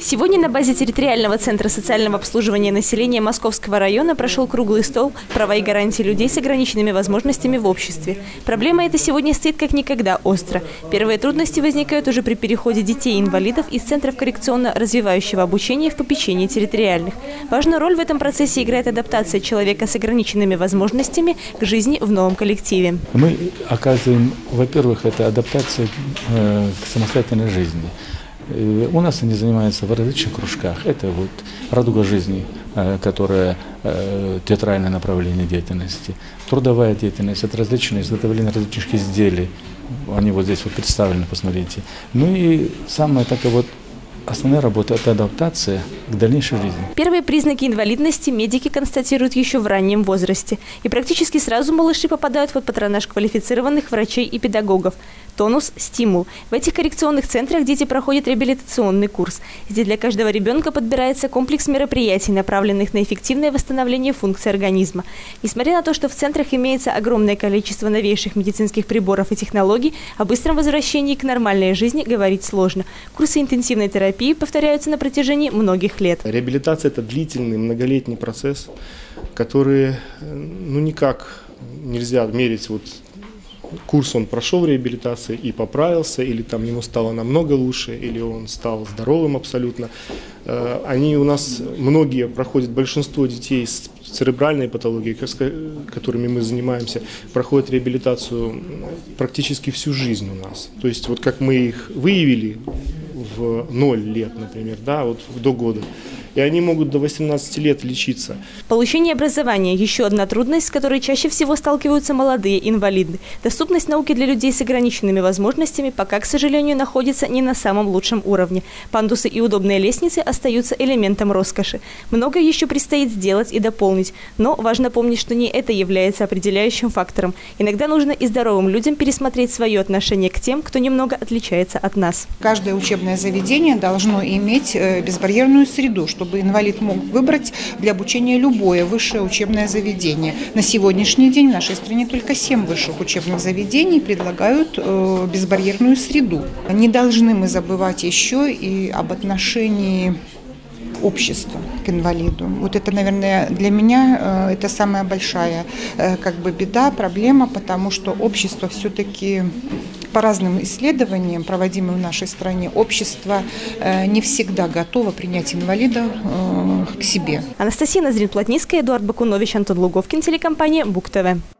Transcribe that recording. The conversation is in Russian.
Сегодня на базе территориального центра социального обслуживания населения Московского района прошел круглый стол «Права и гарантии людей с ограниченными возможностями в обществе». Проблема эта сегодня стоит как никогда остро. Первые трудности возникают уже при переходе детей-инвалидов из центров коррекционно-развивающего обучения в попечение территориальных. Важную роль в этом процессе играет адаптация человека с ограниченными возможностями к жизни в новом коллективе. Мы оказываем, во-первых, это адаптация э, к самостоятельной жизни. У нас они занимаются в различных кружках. Это вот «Радуга жизни», э, которая э, театральное направление деятельности, трудовая деятельность, это различные изготовление различных изделий. Они вот здесь вот представлены, посмотрите. Ну и самое такое вот Основная работа – это адаптация к дальнейшей жизни. Первые признаки инвалидности медики констатируют еще в раннем возрасте. И практически сразу малыши попадают под патронаж квалифицированных врачей и педагогов. Тонус – стимул. В этих коррекционных центрах дети проходят реабилитационный курс. Здесь для каждого ребенка подбирается комплекс мероприятий, направленных на эффективное восстановление функций организма. Несмотря на то, что в центрах имеется огромное количество новейших медицинских приборов и технологий, о быстром возвращении к нормальной жизни говорить сложно. Курсы интенсивной терапии повторяются на протяжении многих лет. Реабилитация – это длительный, многолетний процесс, который ну, никак нельзя мерить вот курс он прошел реабилитации и поправился, или там ему стало намного лучше, или он стал здоровым абсолютно. Э, они у нас, многие проходят, большинство детей с церебральной патологией, которыми мы занимаемся, проходят реабилитацию практически всю жизнь у нас. То есть вот как мы их выявили, в 0 лет, например, да, вот до года и они могут до 18 лет лечиться. Получение образования – еще одна трудность, с которой чаще всего сталкиваются молодые инвалиды. Доступность науки для людей с ограниченными возможностями пока, к сожалению, находится не на самом лучшем уровне. Пандусы и удобные лестницы остаются элементом роскоши. Много еще предстоит сделать и дополнить, но важно помнить, что не это является определяющим фактором. Иногда нужно и здоровым людям пересмотреть свое отношение к тем, кто немного отличается от нас. Каждое учебное заведение должно иметь э, безбарьерную среду, чтобы чтобы инвалид мог выбрать для обучения любое высшее учебное заведение. На сегодняшний день в нашей стране только 7 высших учебных заведений предлагают э, безбарьерную среду. Не должны мы забывать еще и об отношении общества к инвалиду. Вот это, наверное, для меня э, это самая большая э, как бы беда, проблема, потому что общество все-таки по разным исследованиям, проводимым в нашей стране, общество э, не всегда готово принять инвалида к себе. Анастасия Назрин-Плотницкая, Эдуард Бакунович, Антон Луговкин, телекомпания Бук ТВ.